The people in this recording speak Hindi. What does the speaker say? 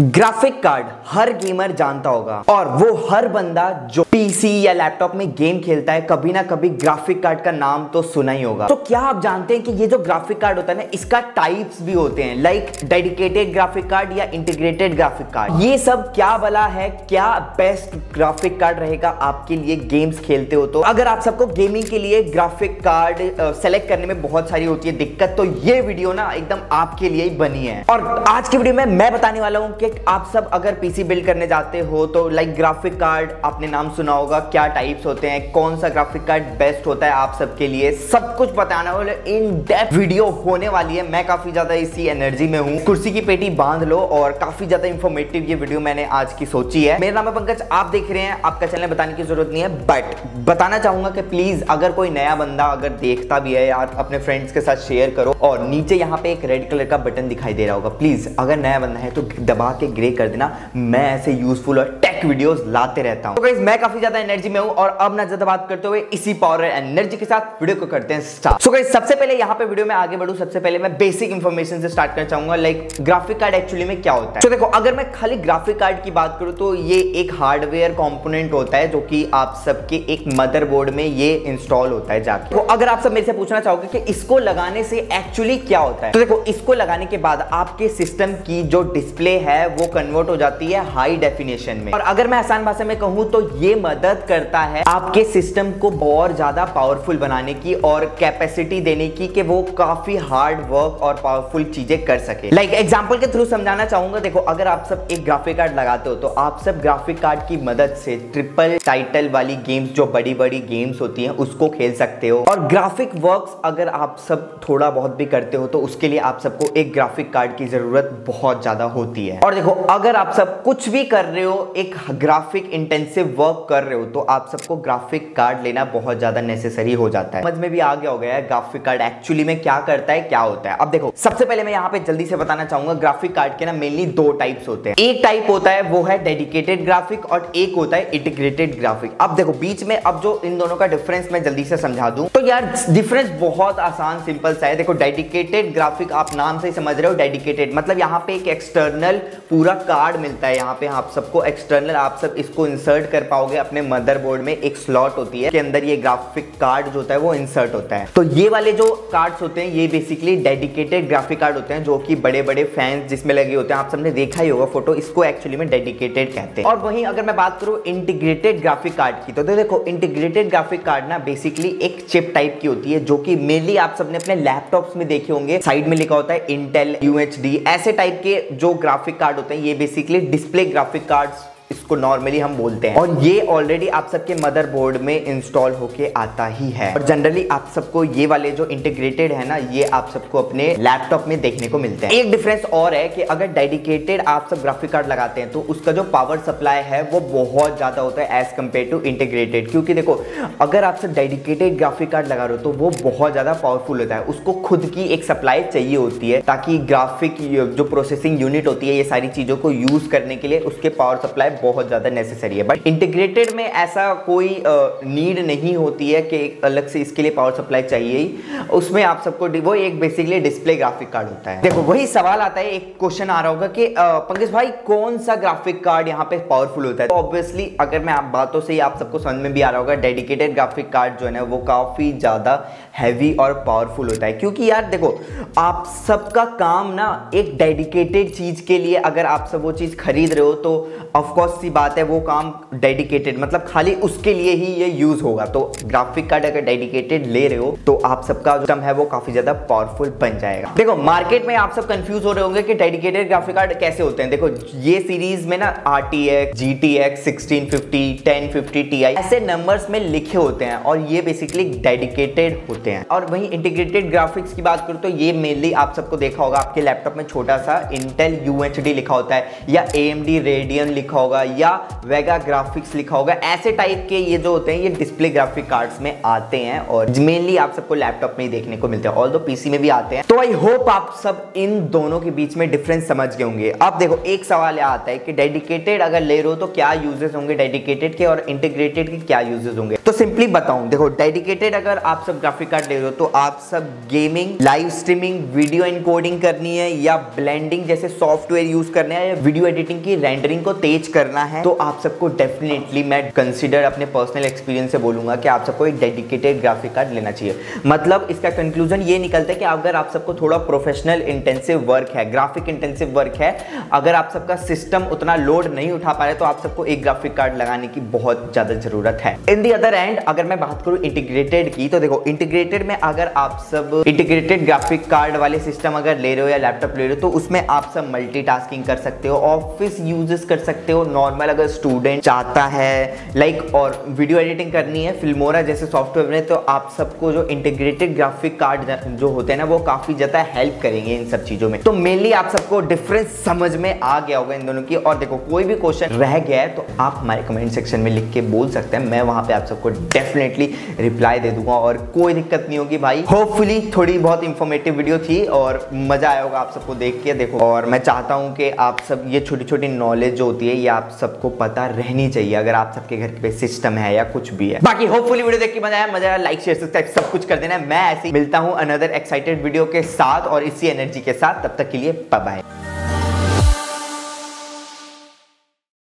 ग्राफिक कार्ड हर गेमर जानता होगा। और वो हर बंदा जो पीसी या लैपटॉप में गेम खेलता है, कभी ना कभी ग्राफिक कार्ड का नाम तो सुना ही होगा। तो क्या आप जानते हैं कि ये जो ग्राफिक कार्ड होता है ना, इसका टाइप्स भी होते हैं लाइक डेडिकेटेड ग्राफिक कार्ड या इंटीग्रेटेड ग्राफिक कार्ड ये सब क्या बला है? क्या बेस्ट ग्राफिक कार्ड रहेगा आपके लिए गेम्स खेलते हो तो? अगर आप सबको गेमिंग के लिए ग्राफिक कार्ड सेलेक्ट करने में बहुत सारी होती है दिक्कत तो ये वीडियो ना एकदम आपके लिए ही बनी है। और आज की वीडियो में मैं बताने वाला हूँ कि आप सब अगर पीसी बिल्ड करने जाते हो तो लाइक ग्राफिक कार्ड आपने नाम सुना होगा, क्या टाइप्स होते हैं, कौन सा ग्राफिक कार्ड बेस्ट होता है आप सबके लिए, सब कुछ बताना वाला इन डेप्थ वीडियो होने वाली है। मैं काफ़ी ज़्यादा इसी एनर्जी में हूँ। कुर्सी की पेटी बाँध लो और काफ़ी ज़्यादा इंफॉर्मेटिव ये वीडियो मैंने आज की सोची है। मेरा नाम है पंकज, आप देख रहे हैं, आपका चैनल बताने की ज़रूरत नहीं है बट बताना चाहूँगा कि प्लीज़ अगर कोई नया बंदा अगर देखता भी है, यार, अपने फ्रेंड्स के साथ शेयर करो और नीचे यहाँ पे एक रेड कलर का बटन दिखाई दे रहा होगा। प्लीज़ अगर नया बंदा है तो दबा के ग्रे कर देना। मैं ऐसे यूजफुल और टेक वीडियोस लाते रहता हूँ। तो गाइस मैं काफ़ी ज़्यादा एनर्जी में हूँ और अब ना ज़्यादा बात करते हुए इसी पावर एनर्जी के साथ वीडियो को करते हैं स्टार्ट सो गाइस सबसे पहले यहाँ पे वीडियो में आगे बढ़ूं, सबसे पहले मैं बेसिक इंफॉर्मेशन से स्टार्ट करना चाहूँगा लाइक ग्राफिक कार्ड एक्चुअली में क्या होता है। तो देखो, अगर मैं खाली ग्राफिक कार्ड की बात करूँ तो ये एक हार्डवेयर कंपोनेंट होता है जो कि आप सबके एक मदरबोर्ड में ये इंस्टॉल होता है जाके। तो अगर आप सब मेरे से पूछना चाहोगे कि इसको लगाने से एक्चुअली क्या होता है तो देखो, इसको लगाने के बाद आपके सिस्टम की जो डिस्प्ले है, वो कन्वर्ट हो जाती है हाई डेफिनेशन में। और अगर मैं आसान भाषा में कहूँ तो ये मदद करता है आपके सिस्टम को और ज़्यादा पावरफुल बनाने की और कैपेसिटी देने की कि वो काफ़ी हार्ड वर्क और पावरफुल चीज़ें कर सके। लाइक like, एग्ज़ाम्पल के थ्रू समझाना चाहूँगा देखो अगर आप सब एक ग्राफिक कार्ड लगाते हो तो आप सब ग्राफिक कार्ड की मदद से ट्रिपल टाइटल वाली गेम्स जो बड़ी बड़ी गेम्स होती हैं उसको खेल सकते हो। और ग्राफिक वर्क्स अगर आप सब थोड़ा बहुत भी करते हो तो उसके लिए आप सबको एक ग्राफिक कार्ड की ज़रूरत बहुत ज़्यादा होती है। और देखो अगर आप सब कुछ भी कर रहे हो एक ग्राफिक इंटेंसिव वर्क कर रहे हो तो आप सबको ग्राफिक कार्ड लेना बहुत ज़्यादा नेसेसरी हो जाता है। समझ में भी आ गया हो गया है ग्राफिक कार्ड एक्चुअली में क्या करता है, क्या होता है। अब देखो, सबसे पहले मैं यहाँ पे जल्दी से बताना चाहूँगा ग्राफिक कार्ड के ना मेनली दो टाइप्स होते हैं। एक टाइप होता है, वो है डेडिकेटेड ग्राफिक और एक होता है इंटीग्रेटेड ग्राफिक अब देखो, बीच में अब जो इन दोनों का डिफरेंस मैं जल्दी से समझा दूँ तो यार डिफरेंस बहुत आसान सिंपल सा है। देखो डेडिकेटेड ग्राफिक आप नाम से समझ रहे हो डेडिकेटेड मतलब यहाँ पे एक एक्सटर्नल पूरा कार्ड मिलता है, यहाँ पे आप सबको एक्सटर्नल आप सब इसको इंसर्ट कर पाओगे। अपने मदरबोर्ड में एक स्लॉट होती है, के अंदर ये ग्राफिक कार्ड जो होता है वो इंसर्ट होता है। तो ये वाले जो कार्ड्स होते हैं, ये बेसिकली डेडिकेटेड ग्राफिक कार्ड होते हैं, जो कि बड़े बड़े फैंस जिसमें लगे होते हैं। आप सबने देखा ही होगा फ़ोटो इसको एक्चुअली में डेडिकेटेड कहते हैं। और वहीं अगर मैं बात करूँ इंटीग्रेटेड ग्राफिक कार्ड की तो देखो इंटीग्रेटेड ग्राफिक कार्ड ना बेसिकली एक चिप टाइप की होती है, जो कि मेनली आप सबने अपने लैपटॉप्स में देखे होंगे। साइड में लिखा होता है इंटेल यूएचडी ऐसे टाइप के जो ग्राफिक कार्ड होते हैं, ये बेसिकली डिस्प्ले ग्राफिक कार्ड्स इसको नॉर्मली हम बोलते हैं। और ये ऑलरेडी आप सबके मदरबोर्ड में इंस्टॉल होके आता ही है। और जनरली आप सबको ये वाले जो इंटीग्रेटेड है ना, ये आप सबको अपने लैपटॉप में देखने को मिलते हैं। एक डिफरेंस और है कि अगर डेडिकेटेड आप सब ग्राफिक कार्ड लगाते हैं तो उसका जो पावर सप्लाई है, वो बहुत ज़्यादा होता है एज कंपेयर टू इंटीग्रेटेड क्योंकि देखो, अगर आप सब डेडिकेटेड ग्राफिक कार्ड लगा रहे हो तो वो बहुत ज़्यादा पावरफुल होता है। उसको खुद की एक सप्लाई चाहिए होती है, ताकि ग्राफिक जो प्रोसेसिंग यूनिट होती है, ये सारी चीज़ों को यूज़ करने के लिए उसके पावर सप्लाई बहुत ज़्यादा नेसेसरी है। बट इंटीग्रेटेड में ऐसा कोई नीड नहीं होती है कि अलग से इसके लिए पावर सप्लाई चाहिए ही। उसमें आप सबको वो एक बेसिकली डिस्प्ले ग्राफिक कार्ड होता है। देखो, वही सवाल आता है, एक क्वेश्चन आ रहा होगा कि पंकज भाई, कौन सा ग्राफिक कार्ड यहाँ पे पावरफुल होता है? तो ऑब्वियसली अगर मैं आप बातों से ही आप सबको समझ में भी आ रहा होगा डेडिकेटेड ग्राफिक कार्ड जो है ना, वो काफ़ी ज़्यादा हैवी और पावरफुल होता है। क्योंकि यार, देखो, आप सबका काम ना, एक डेडिकेटेड चीज़ के लिए अगर आप सब वो चीज़ खरीद रहे हो तो ऑफकोर्स सी बात है वो काम डेडिकेटेड मतलब खाली उसके लिए ही ये यूज़ होगा। तो ग्राफिक कार्ड अगर डेडिकेटेड ले रहे हो तो आप सबका जो है वो काफ़ी ज़्यादा पावरफुल बन जाएगा। देखो मार्केट में आप सब कंफ्यूज हो रहे होंगे कि डेडिकेटेड ग्राफिक कार्ड कैसे होते हैं। देखो, ये सीरीज़ में ना R T X G T X sixteen fifty ten fifty T I ऐसे नंबर्स में लिखे होते हैं और ये बेसिकली डेडिकेटेड होते हैं। और वहीं इंटीग्रेटेड ग्राफिक्स की बात करूँ तो ये मेनली आप सबको देखा होगा, आपके लैपटॉप में छोटा सा इंटेल यूएचडी लिखा होता है या ए एम डी रेडियन लिखा होगा। होगा या वेगा ग्राफिक्स लिखा होगा। ऐसे टाइप के ये जो होते हैं, ये डिस्प्ले ग्राफिक कार्ड्स में आते हैं और मेनली आप सबको लैपटॉप में ही देखने को मिलते हैं ऑल दो पीसी में भी आते हैं। तो आई होप आप सब इन दोनों के बीच में डिफरेंस समझ गए होंगे। अब देखो, एक सवाल आता है कि डेडिकेटेड अगर ले रहे हो तो क्या यूजेस होंगे डेडिकेटेड के और इंटीग्रेटेड के क्या यूजेस होंगे? तो सिंपली बताऊँ, देखो डेडिकेटेड अगर आप सब ग्राफिक कार्ड ले रहे हो तो आप सब gaming live streaming video encoding करनी है या ब्लेंडिंग जैसे सॉफ्टवेयर यूज़ करने है या वीडियो एडिटिंग की रेंडरिंग को तेज करना है। तो आप सबको डेफिनेटली मैं कंसिडर अपने पर्सनल एक्सपीरियंस से बोलूँगा कि आप सबको एक डेडिकेटेड ग्राफिक कार्ड लेना चाहिए। मतलब इसका कंक्लूजन ये निकलता है कि अगर आप सबको थोड़ा प्रोफेशनल इंटेंसिव वर्क है ग्राफिक इंटेंसिव वर्क है, अगर आप सबका सिस्टम उतना लोड नहीं उठा पा रहे तो आप सबको एक ग्राफिक कार्ड लगाने की बहुत ज़्यादा ज़रूरत है। इन दी अदर एंड अगर मैं बात करूँ इंटीग्रेटेड की तो देखो इंटीग्रेटेड में अगर आप सब इंटीग्रेटेड ग्राफिक कार्ड वाले सिस्टम अगर ले रहे हो या लैपटॉप ले रहे हो तो उसमें आप सब मल्टीटास्किंग कर सकते हो ऑफ़िस यूजेस कर सकते हो नॉर्मल अगर स्टूडेंट चाहता है लाइक और वीडियो एडिटिंग करनी है फिल्मोरा जैसे सॉफ्टवेयर में तो आप सबको जो इंटीग्रेटेड ग्राफिक कार्ड जो होते हैं ना, वो काफ़ी ज़्यादा हेल्प करेंगे इन सब चीज़ों में। तो मेनली आप सबको डिफरेंस समझ में आ गया होगा इन दोनों की, और देखो, कोई भी क्वेश्चन रह गया है तो आप हमारे कमेंट सेक्शन में लिख के बोल सकते हैं, मैं वहाँ पे आप सबको डेफिनेटली रिप्लाई दे दूँगा, और कोई दिक्कत नहीं होगी भाई। होपफुली थोड़ी बहुत इंफॉर्मेटिव वीडियो थी, और मज़ा आया होगा आप सबको देख के, देखो। और मैं चाहता हूँ कि आप सब, ये छोटी छोटी नॉलेज जो होती है, ये आप सबको पता रहनी चाहिए, अगर आप सबके घर पे सिस्टम है या कुछ भी है। बाकी होपफुली वीडियो देख के मज़ा आया, मज़ा लाइक शेयर सब्सक्राइब सब कुछ कर देना मैं ऐसे मिलता हूँ अनदर एक्साइटेड वीडियो के साथ और इसी एनर्जी के साथ। तब तक के लिए बाय